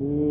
Mm.